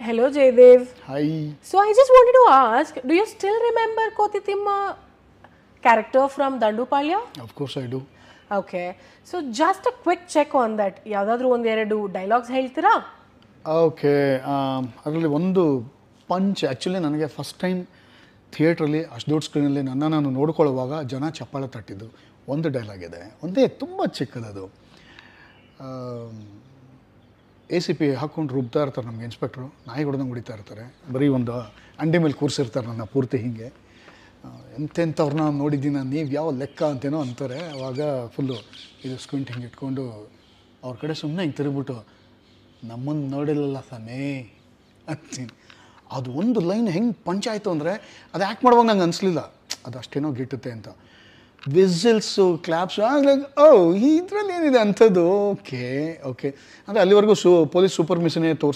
Hello, Jaydev. Hi So I just wanted to ask, do you still remember Kotitimma character from Dandupalya? Of course I do Okay. So just a quick check on that. ಯಾವುದಾದ್ರೂ ಒಂದೆರಡು dialogues ಹೇಳ್ತೀರಾ okay ಅದರಲ್ಲಿ ಒಂದು punch actually ನನಗೆ first time ಥಿಯೇಟ್ರಲ್ಲಿ ಅಷ್ಟು ದೊಡ್ಡ ಸ್ಕ್ರೀನಲ್ಲಿ ನನ್ನ ನಾನು ನೋಡ್ಕೊಳ್ಳುವಾಗ ಜನ ಚಪ್ಪಾಳೆ ತಟ್ಟಿದ್ದು ಒಂದು ಡೈಲಾಗ್ ಇದೆ ಒಂದೇ ತುಂಬ ಚಿಕ್ಕದದು ಎ ಸಿ ಪಿ ಹಾಕ್ಕೊಂಡು ರುಬ್ತಾ ಇರ್ತಾರೆ ನಮಗೆ ಇನ್ಸ್ಪೆಕ್ಟ್ರು ನಾಯಿ ಹೊಡೆದಂಗೆ ಹೊಡಿತಾ ಇರ್ತಾರೆ. ಬರೀ ಒಂದು ಅಂಡೆ ಮೇಲೆ ಕೂರಿಸಿರ್ತಾರೆ ನನ್ನ ಪೂರ್ತಿ ಹೀಗೆ. ಎಂಥೆಂಥವ್ರನ್ನ ನೋಡಿದ್ದೀನಿ ನೀವು ಯಾವ ಲೆಕ್ಕ ಅಂತೇನೋ ಅಂತಾರೆ. ಅವಾಗ ಫುಲ್ಲು ಇದು ಸ್ಕ್ವಿಂಟ್ ಹಿಂಗೆ ಇಟ್ಕೊಂಡು ಅವ್ರ ಕಡೆ ಸುಮ್ಮನೆ ಹಿಂಗೆ ತಿರುಗ್ಬಿಟ್ಟು ನಮ್ಮನ್ನು ನೋಡಿಲ್ಲಲ್ಲ ಸಮೇ ಅಂತೀನಿ. ಅದು ಒಂದು ಲೈನ್ ಹೆಂಗೆ ಪಂಚಾಯಿತು ಅಂದರೆ, ಅದು ಆ್ಯಕ್ಟ್ ಮಾಡುವಾಗ ನಂಗೆ ಅನಿಸ್ಲಿಲ್ಲ. ಅದು ಅಷ್ಟೇನೋ ಗಿಟ್ಟುತ್ತೆ ಅಂತ. ವಿಸಿಲ್ಸು ಕ್ಲಾಪ್ಸು ಲೈಕ್ ಓ ಇದರಲ್ಲಿ ಏನಿದೆ ಅಂಥದ್ದು? ಓಕೆ ಓಕೆ ಅಂದರೆ ಅಲ್ಲಿವರೆಗೂ ಸು, ಪೊಲೀಸ್ ಸೂಪರ್ ಮಿಷನೇ ತೋರಿಸ್